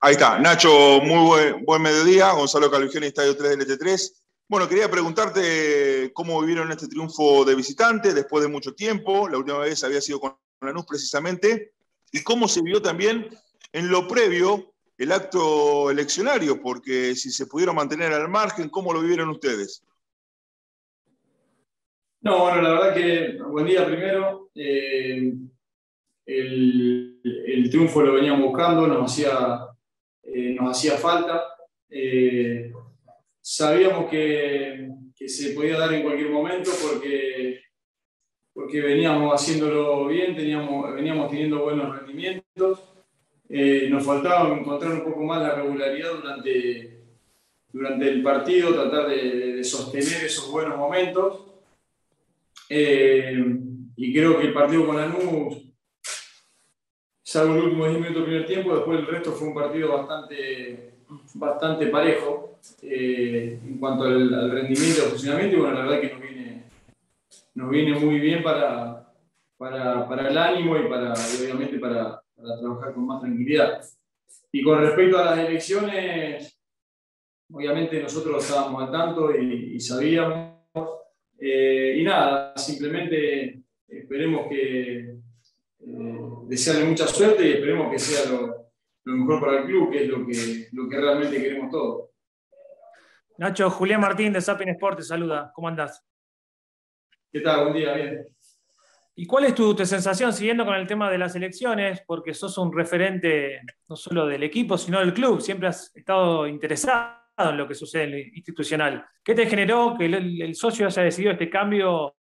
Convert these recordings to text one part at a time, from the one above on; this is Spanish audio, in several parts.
Ahí está, Nacho, muy buen, mediodía. Gonzalo Calvigioni, Estadio 3 del LT3. Bueno, quería preguntarte cómo vivieron este triunfo de visitante después de mucho tiempo. La última vez había sido con Lanús precisamente. Y cómo se vio también en lo previo el acto eleccionario, porque si se pudieron mantener al margen, ¿cómo lo vivieron ustedes? No, bueno, la verdad que buen día primero. Eh, el, el, triunfo lo veníamos buscando, nos hacía, eh, nos hacía falta. Eh, sabíamos que, se podía dar en cualquier momento porque, porque veníamos haciéndolo bien, teníamos, veníamos teniendo buenos rendimientos. Eh, nos faltaba encontrar un poco más la regularidad durante, durante el partido, tratar de, sostener esos buenos momentos. y creo que el partido con salvo el último 10 minutos del primer tiempo, después el resto fue un partido bastante, bastante parejo eh, en cuanto al, rendimiento y al funcionamiento, y bueno, la verdad que nos viene, nos viene muy bien para, para, para el ánimo y, para, obviamente para, para, trabajar con más tranquilidad. Y con respecto a las elecciones, obviamente nosotros estábamos al tanto y, sabíamos, eh, y nada, simplemente esperemos que eh, desearle mucha suerte y esperemos que sea lo, mejor para el club, que es lo que, lo que realmente queremos todos. Nacho, Julián Martín de Sapin Sport te saluda. ¿Cómo andás? ¿Qué tal? Buen día, bien. ¿Y cuál es tu, sensación siguiendo con el tema de las elecciones? Porque sos un referente no solo del equipo, sino del club. Siempre has estado interesado en lo que sucede en lo institucional. ¿Qué te generó que el, el socio haya decidido este cambio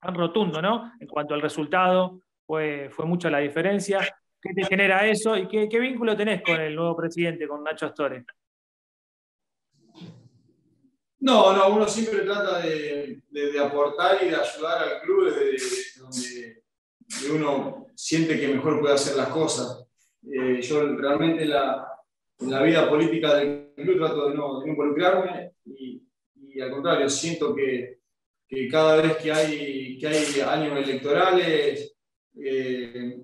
tan rotundo, ¿no? En cuanto al resultado, fue, fue mucha la diferencia. ¿Qué te genera eso y qué, vínculo tenés con el nuevo presidente, con Nacho Astore? No, no, uno siempre trata de, aportar y de ayudar al club desde donde, uno siente que mejor puede hacer las cosas. Eh, yo realmente en la, la, vida política del club trato de no, involucrarme y, al contrario, siento que, que, cada vez que hay, que hay años electorales eh,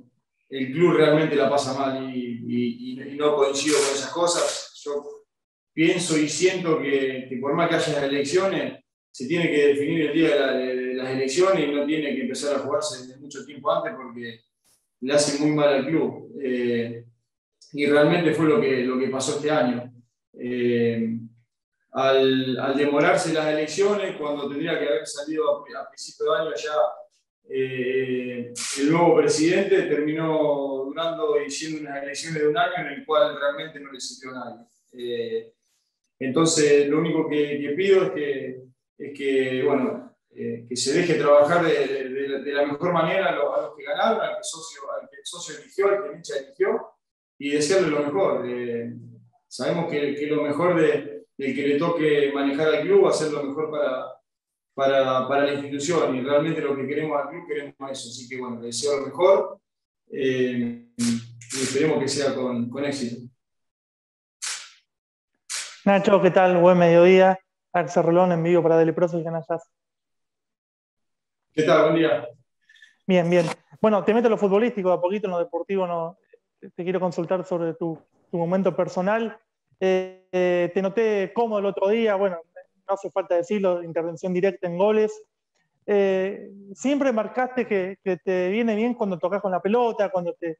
el club realmente la pasa mal y, no coincido con esas cosas. Yo pienso y siento que, por más que haya elecciones, se tiene que definir el día de, las elecciones y no tiene que empezar a jugarse desde mucho tiempo antes porque le hace muy mal al club. Eh, y realmente fue lo que, lo que pasó este año. Eh, al, al, demorarse las elecciones, cuando tendría que haber salido a, a principio de año ya eh, el nuevo presidente terminó durando y siendo unas elecciones de un año en el cual realmente no le sirvió a nadie. Eh, entonces, lo único que, pido es que, es que, bueno, eh, que se deje trabajar de, de, la mejor manera a los, que ganaron, al que, socio, al que el socio eligió, al que Nietzsche eligió, y desearle lo mejor. sabemos que, que, lo mejor de, del que le toque manejar al club va a ser lo mejor para, para, para, la institución y realmente lo que queremos al club queremos eso. Así que bueno, le deseo lo mejor eh, y esperemos que sea con, con, éxito. Nacho, ¿qué tal? Buen mediodía. Axel Rolón en vivo para Deleproso y Canallas. ¿Qué tal? Buen día. Bien, bien. Bueno, te meto en lo futbolístico, a poquito en lo deportivo no, te quiero consultar sobre tu, tu momento personal. Eh, eh, te noté cómodo el otro día, bueno, no hace falta decirlo, intervención directa en goles. Eh, siempre marcaste que, te viene bien cuando tocas con la pelota, cuando, te,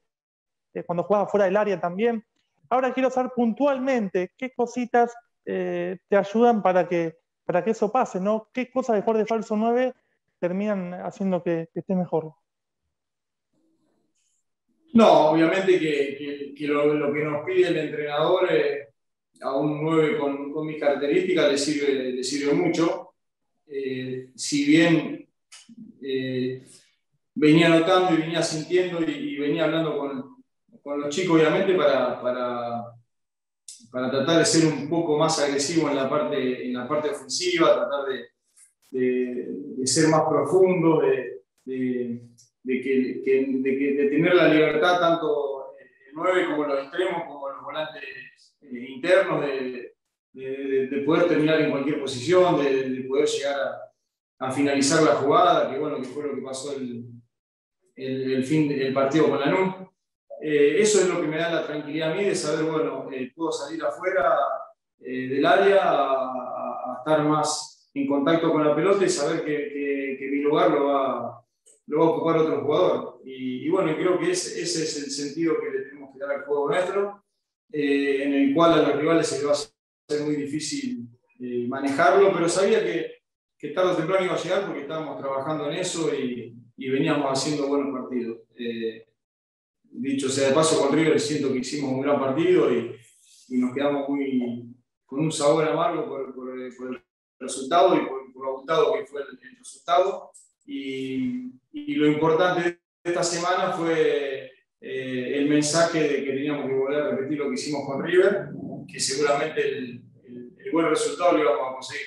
eh, cuando juegas fuera del área también. Ahora quiero saber puntualmente qué cositas eh, te ayudan para que, para que eso pase, ¿no? ¿Qué cosas de de falso 9 terminan haciendo que, esté mejor? No, obviamente que, lo, lo, que nos pide el entrenador es a un 9 con, con mis características le sirve, le sirve mucho. Eh, si bien eh, venía notando y venía sintiendo y, venía hablando con, con, los chicos, obviamente, para, para, para, tratar de ser un poco más agresivo en la parte, en la parte ofensiva, tratar de, de, ser más profundo, de, de, que, de, tener la libertad tanto el 9 como los extremos, como volantes eh, internos de, de, poder terminar en cualquier posición, de, poder llegar a, finalizar la jugada, que bueno, que fue lo que pasó el, el, fin del partido con la eso es lo que me da la tranquilidad a mí de saber, bueno, puedo salir afuera del área a, estar más en contacto con la pelota y saber que, que mi lugar lo va, lo va a ocupar otro jugador. Y, bueno, creo que ese, ese, es el sentido que le tenemos que dar al juego nuestro, eh, en el cual a los rivales se les va a ser muy difícil eh, manejarlo, pero sabía que, que, tarde o temprano iba a llegar porque estábamos trabajando en eso y, y veníamos haciendo buenos partidos. Eh, dicho sea de paso, con River siento que hicimos un gran partido y, y nos quedamos muy, con un sabor amargo por, por, el resultado y por, lo abultado que fue el, el resultado. Y, y lo importante de esta semana fue eh, el mensaje de que teníamos que volver a repetir lo que hicimos con River, que seguramente el, buen resultado lo íbamos a conseguir.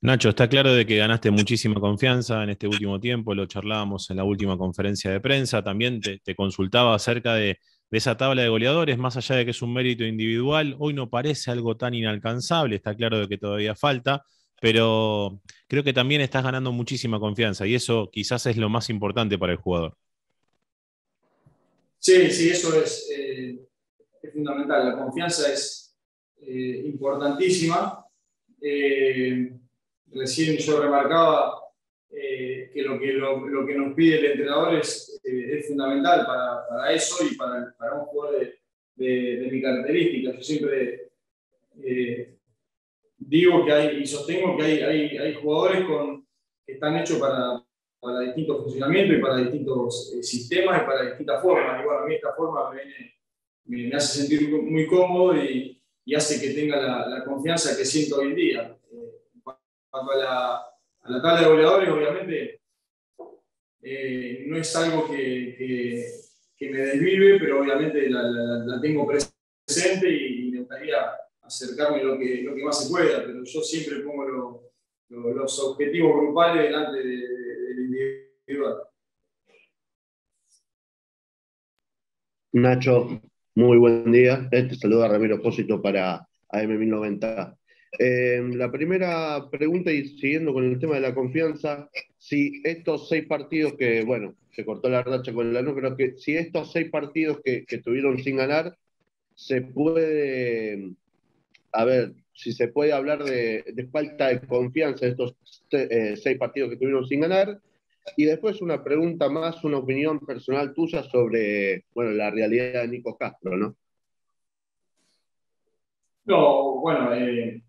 Nacho, está claro de que ganaste muchísima confianza en este último tiempo, lo charlábamos en la última conferencia de prensa, también te, consultaba acerca de, de, esa tabla de goleadores, más allá de que es un mérito individual, hoy no parece algo tan inalcanzable, está claro de que todavía falta, pero creo que también estás ganando muchísima confianza y eso quizás es lo más importante para el jugador. Sí, sí, eso es, eh, fundamental. La confianza es eh, importantísima. Eh, recién yo remarcaba que, lo que lo, que nos pide el entrenador es, es fundamental para, eso y para, un jugador de, de, mi característica. Yo siempre digo que hay y sostengo que hay, hay, jugadores que están hechos para, para distintos funcionamientos y para distintos eh, sistemas y para distintas formas. Y bueno, a mí esta forma me, me, hace sentir muy cómodo y, hace que tenga la, confianza que siento hoy en día. Eh, cuanto a la, a la tabla de goleadores, obviamente eh, no es algo que, me desvive, pero obviamente la, tengo presente y me gustaría acercarme lo que, lo más se pueda, pero yo siempre pongo los objetivos grupales delante del individual. Nacho, muy buen día. Te saluda Ramiro Opósito para AM1090. Eh, la primera pregunta, y siguiendo con el tema de la confianza, si estos seis partidos que, bueno, se cortó la racha con el Lanús, pero que si estos seis partidos que, que tuvieron sin ganar, se puede a ver, si se puede hablar de, falta de confianza en estos eh, seis partidos que tuvieron sin ganar. Y después una pregunta más, una opinión personal tuya sobre bueno, la realidad de Nico Castro, ¿no? No, bueno, eh,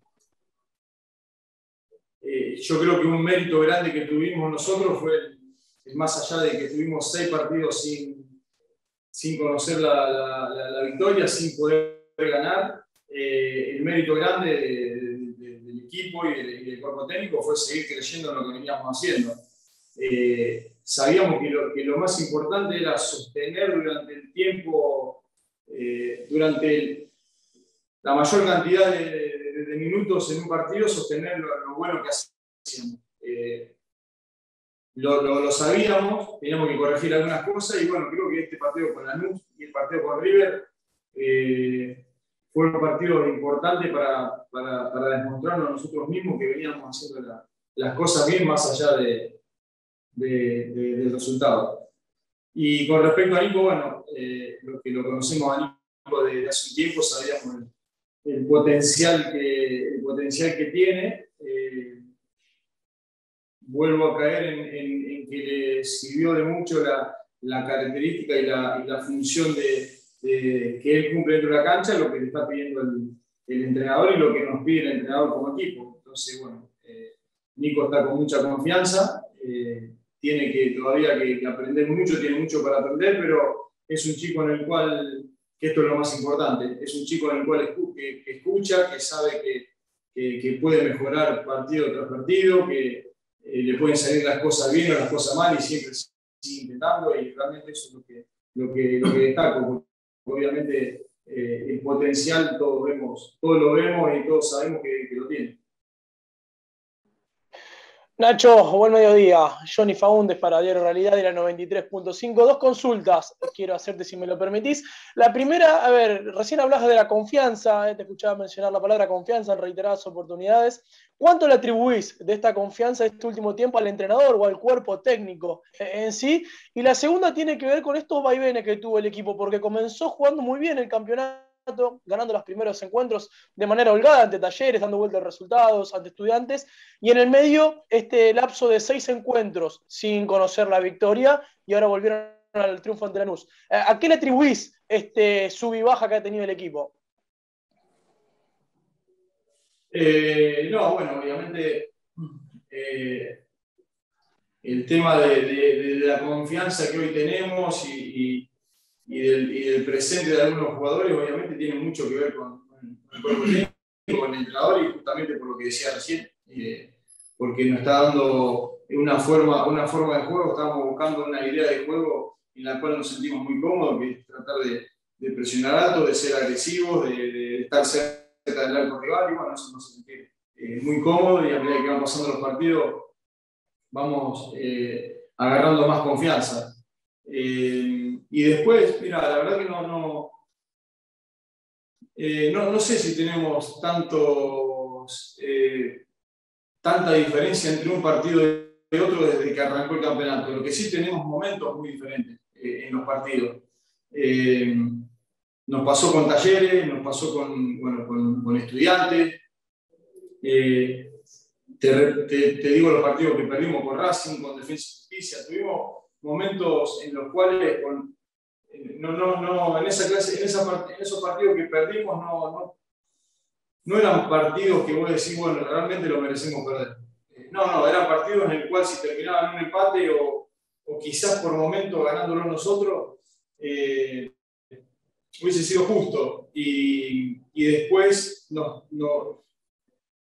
eh, yo creo que un mérito grande que tuvimos nosotros fue, más allá de que tuvimos seis partidos sin, sin conocer la, la victoria, sin poder ganar, eh, el mérito grande del equipo y del, cuerpo técnico fue seguir creyendo en lo que veníamos haciendo. Eh, sabíamos que lo, que lo, más importante era sostener durante el tiempo, eh, durante la mayor cantidad de, minutos en un partido, sostener lo, bueno que hacíamos. Lo, lo, sabíamos, teníamos que corregir algunas cosas y bueno, creo que este partido con Lanús y el partido con River fue un partido importante para, para, para, demostrarnos a nosotros mismos que veníamos haciendo las cosas bien más allá de, de, del resultado. Y con respecto a Nico, bueno, eh, lo que lo conocemos a Nico desde hace un tiempo, sabíamos el, potencial, que, el potencial que tiene. Eh, vuelvo a caer en, en, que le sirvió de mucho la, la característica y la, función de, que él cumple dentro de la cancha, lo que le está pidiendo el, el, entrenador y lo que nos pide el entrenador como equipo. Entonces, bueno, eh, Nico está con mucha confianza, eh, tiene que todavía que, aprender mucho, tiene mucho para aprender, pero es un chico en el cual, que esto es lo más importante, es un chico en el cual escucha, que sabe que, que, puede mejorar partido tras partido, que eh, le pueden salir las cosas bien o las cosas mal y siempre sigue intentando y realmente eso es lo que, lo que, lo que destaco obviamente eh, el potencial todos, vemos, todos lo vemos y todos sabemos que, lo tiene. Nacho, buen mediodía. Johnny Faúndes para Diario Realidad de la 93.5. Dos consultas quiero hacerte si me lo permitís. La primera, a ver, recién hablabas de la confianza, eh, te escuchaba mencionar la palabra confianza en reiteradas oportunidades. ¿Cuánto le atribuís de esta confianza este último tiempo al entrenador o al cuerpo técnico eh, en sí? Y la segunda tiene que ver con estos vaivenes que tuvo el equipo, porque comenzó jugando muy bien el campeonato ganando los primeros encuentros de manera holgada ante talleres, dando vuelta de resultados, ante estudiantes, y en el medio este lapso de seis encuentros sin conocer la victoria, y ahora volvieron al triunfo ante Lanús. Eh, ¿A qué le atribuís este sub y baja que ha tenido el equipo? Eh, no, bueno, obviamente eh, el tema de, la confianza que hoy tenemos y del, presente de algunos jugadores, obviamente tiene mucho que ver con, el cuerpo con el entrenador y justamente por lo que decía recién, eh, porque nos está dando una forma, una forma de juego, estamos buscando una idea de juego en la cual nos sentimos muy cómodos, que es tratar de, presionar alto, de ser agresivos, de, estar cerca del arco rival, y bueno, eso nos siente eh, muy cómodo y a medida que van pasando los partidos vamos eh, agarrando más confianza. Y después, mira, la verdad que no, no, eh, no, sé si tenemos tantos, eh, tanta diferencia entre un partido y otro desde que arrancó el campeonato. Lo que sí tenemos momentos muy diferentes eh, en los partidos. nos pasó con talleres, nos pasó con, bueno, con, estudiantes. Te, digo los partidos que perdimos con Racing, con Defensa y Justicia. Tuvimos momentos en los cuales con, no, no, no, en, esa clase, en, esa, en esos partidos que perdimos no, no, no, eran partidos que vos decís, bueno, realmente lo merecemos perder. Eh, no, no, eran partidos en el cual si terminaban un empate o, o quizás por momento ganándolo nosotros, eh, hubiese sido justo. Y, y después no, no,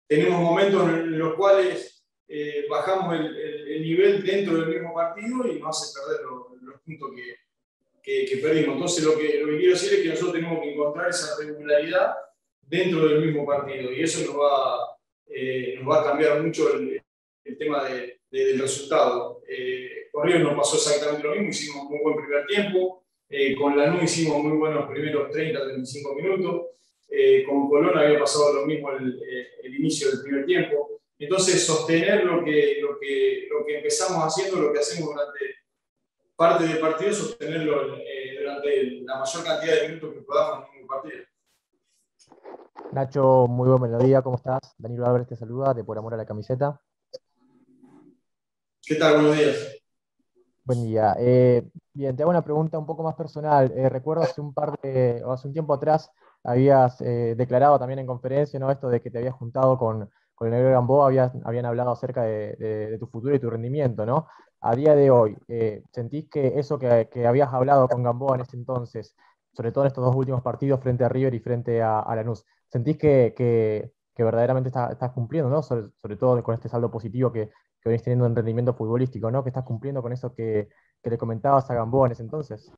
tenemos momentos en los cuales eh, bajamos el, el, nivel dentro del mismo partido y nos hace perder los, los puntos que, que, perdimos. Entonces, lo que, lo que quiero decir es que nosotros tenemos que encontrar esa regularidad dentro del mismo partido y eso nos va, eh, nos va a cambiar mucho el, el tema de, del resultado. Eh, con Río nos pasó exactamente lo mismo, hicimos un buen primer tiempo, eh, con Lanús hicimos muy buenos primeros 30-35 minutos, eh, con Colón había pasado lo mismo el, el, inicio del primer tiempo. Entonces, sostener lo que, lo, que, lo que empezamos haciendo, lo que hacemos durante parte del partido sostenerlo eh, durante la mayor cantidad de minutos que podamos en un partido. Nacho, muy buen melodía, ¿cómo estás? Danilo Álvarez te saluda, de Por Amor a la Camiseta. ¿Qué tal? Buenos días. Buen día. Eh, bien, te hago una pregunta un poco más personal. Eh, recuerdo hace un par de, o hace un tiempo atrás, habías declarado también en conferencia, ¿no? Esto de que te habías juntado con, con el negro Gamboa, habían hablado acerca de, de, tu futuro y tu rendimiento, ¿no? A día de hoy, eh, ¿sentís que eso que, habías hablado con Gamboa en ese entonces, sobre todo en estos dos últimos partidos frente a River y frente a, Lanús, ¿sentís que, verdaderamente estás cumpliendo, ¿no? Sobre, todo con este saldo positivo que, que venís teniendo en rendimiento futbolístico, ¿no? Que estás cumpliendo con eso que, le comentabas a Gamboa en ese entonces.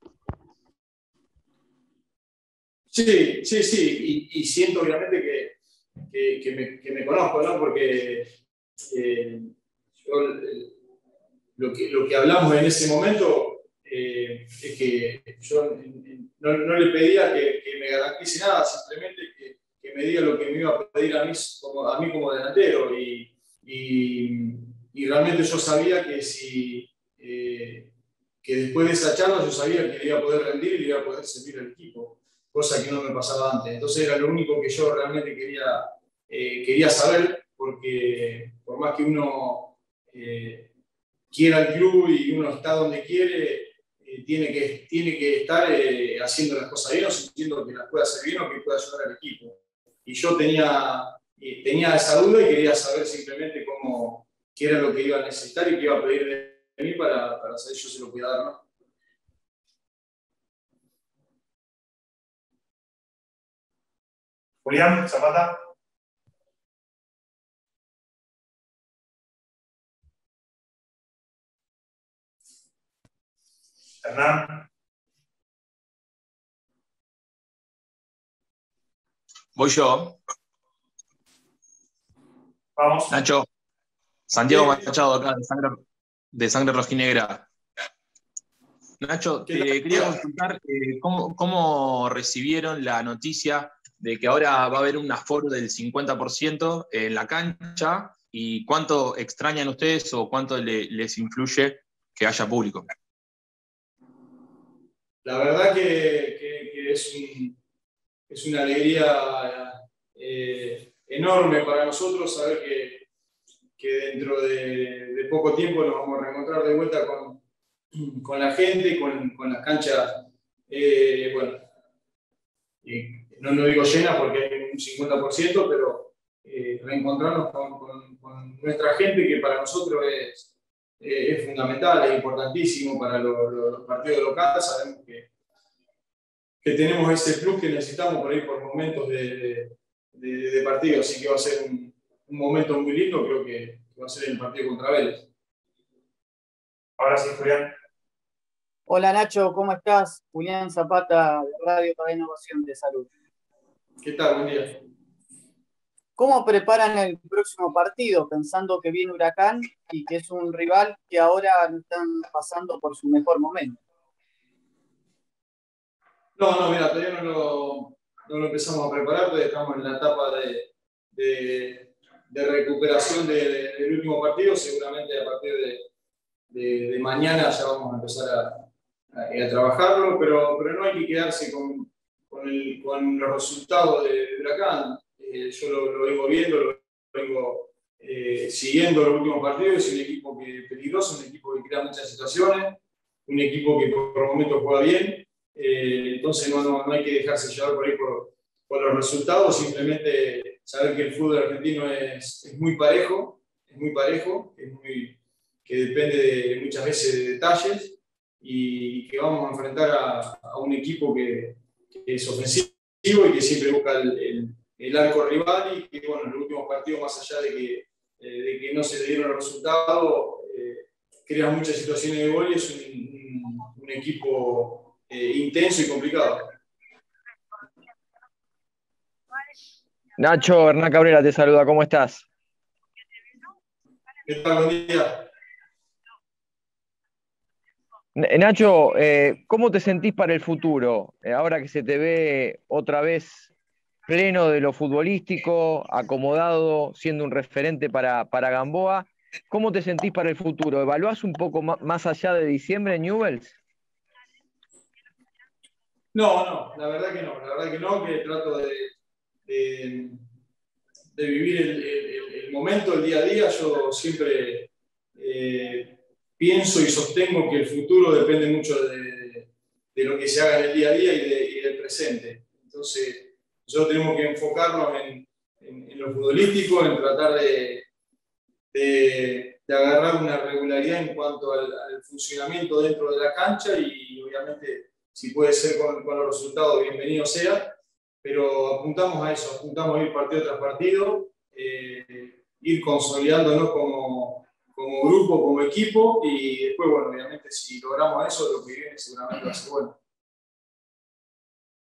Sí, sí, sí, y, siento obviamente que, me, conozco, ¿no? Porque eh, yo, lo que, lo que hablamos en ese momento eh, es que yo no, le pedía que, que, me garantice nada, simplemente que, que, me diga lo que me iba a pedir a mí como, a mí como delantero. Y, y, realmente yo sabía que si eh, que después de esa charla yo sabía que iba a poder rendir y iba a poder servir al equipo, cosa que no me pasaba antes. Entonces era lo único que yo realmente quería, eh, quería saber, porque por más que uno quiera el club y uno está donde quiere, eh, tiene, que, tiene que estar eh, haciendo las cosas bien o sintiendo que las puede hacer bien o que pueda ayudar al equipo. Y yo tenía, eh, tenía esa duda y quería saber simplemente cómo, qué era lo que iba a necesitar y qué iba a pedir de mí para, para saber yo se lo podía. Julián Zapata. Hernán. Voy yo. Vamos. Nacho. Santiago Machado, acá de Sangre, de sangre Rojinegra. Nacho, te quería consultar eh, ¿cómo, recibieron la noticia de que ahora va a haber un aforo del 50% en la cancha y cuánto extrañan ustedes o cuánto les influye que haya público. La verdad que, es, una alegría eh, enorme para nosotros saber que, dentro de, poco tiempo nos vamos a reencontrar de vuelta con, con la gente, con, con las canchas, eh, bueno, no, no digo llenas porque hay un 50%, pero eh, reencontrarnos con, con, nuestra gente que para nosotros es, eh, es fundamental, es importantísimo para los, partidos locales, sabemos que, que, tenemos ese plus que necesitamos por ahí por momentos de, de, partido, así que va a ser un, un momento muy lindo, creo que va a ser el partido contra Vélez. Ahora sí, Julián. Hola Nacho, ¿cómo estás? Julián Zapata de Radio para Innovación de Salud. ¿Qué tal? Buen día. ¿Cómo preparan el próximo partido pensando que viene Huracán y que es un rival que ahora están pasando por su mejor momento? No, no, mira, todavía no lo, empezamos a preparar, todavía estamos en la etapa de, recuperación del último partido, seguramente a partir de, mañana ya vamos a empezar a, trabajarlo, pero, pero no hay que quedarse con, con, los resultados de, Huracán. Eh, yo lo, vengo viendo, lo vengo eh, siguiendo los últimos partidos. Es un equipo que peligroso, un equipo que crea muchas situaciones, un equipo que por, momentos juega bien. Eh, entonces no, no, hay que dejarse llevar por ahí por, por, los resultados, simplemente saber que el fútbol argentino es, es muy parejo, es muy parejo, es muy, que depende de, muchas veces de detalles y que vamos a enfrentar a, a un equipo que, es ofensivo y que siempre busca el, el, arco rival y que, bueno, en el último partido, más allá de que, eh, de que no se le dieron los resultados, eh, crea muchas situaciones de gol y es un, un, equipo eh, intenso y complicado. Nacho, Hernán Cabrera te saluda, ¿cómo estás? ¿Qué tal? Buen día. Nacho, eh, ¿cómo te sentís para el futuro? Ahora que se te ve otra vez pleno de lo futbolístico, acomodado, siendo un referente para, para Gamboa, ¿cómo te sentís para el futuro? ¿Evaluás un poco más allá de diciembre, Newells? No, no, la verdad que no, la verdad que no, que trato de, de, vivir el, momento, el día a día. Yo siempre eh, pienso y sostengo que el futuro depende mucho de, lo que se haga en el día a día y, del presente. Entonces, nosotros tenemos que enfocarnos en, lo futbolístico, en tratar de, agarrar una regularidad en cuanto al, funcionamiento dentro de la cancha y obviamente si puede ser con, los resultados, bienvenido sea, pero apuntamos a eso, apuntamos a ir partido tras partido, eh, ir consolidándonos como, como grupo, como equipo, y después, bueno, obviamente si logramos eso, lo que viene seguramente va a ser bueno.